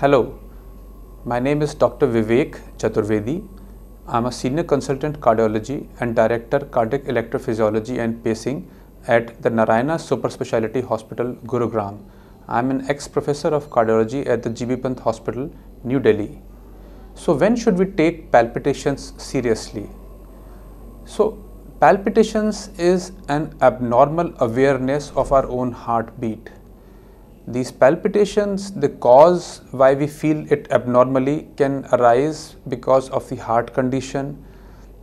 Hello, my name is Dr. Vivek Chaturvedi. I'm a senior consultant cardiology and director cardiac electrophysiology and pacing at the Narayana Super Speciality Hospital, Gurugram. I'm an ex-professor of cardiology at the GB Pant Hospital, New Delhi. So when should we take palpitations seriously? So palpitations is an abnormal awareness of our own heartbeat these palpitations, the cause why we feel it abnormally can arise because of the heart condition,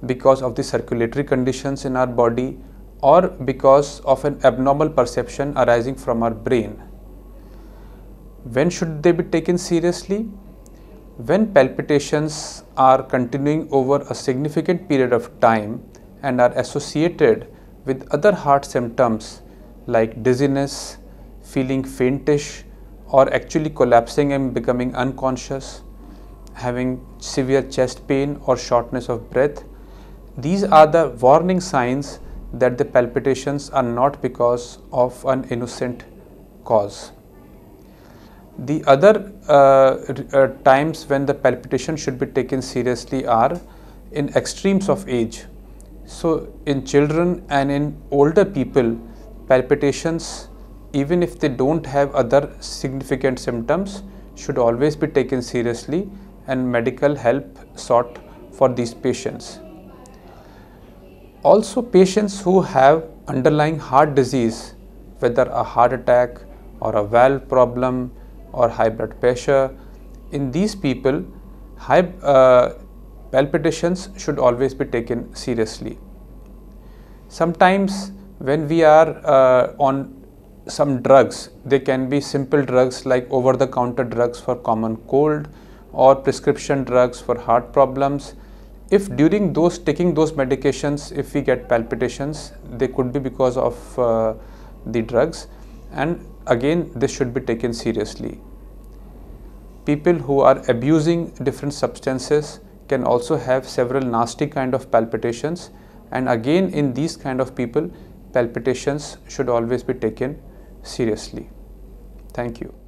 because of the circulatory conditions in our body or because of an abnormal perception arising from our brain. When should they be taken seriously? When palpitations are continuing over a significant period of time and are associated with other heart symptoms like dizziness, feeling faintish or actually collapsing and becoming unconscious, having severe chest pain or shortness of breath. These are the warning signs that the palpitations are not because of an innocent cause. The other uh, uh, times when the palpitation should be taken seriously are in extremes of age. So, in children and in older people, palpitations even if they don't have other significant symptoms should always be taken seriously and medical help sought for these patients. Also patients who have underlying heart disease whether a heart attack or a valve problem or high blood pressure in these people high uh, palpitations should always be taken seriously. Sometimes when we are uh, on some drugs. They can be simple drugs like over the counter drugs for common cold or prescription drugs for heart problems. If during those taking those medications, if we get palpitations, they could be because of uh, the drugs and again this should be taken seriously. People who are abusing different substances can also have several nasty kind of palpitations and again in these kind of people palpitations should always be taken seriously. Thank you.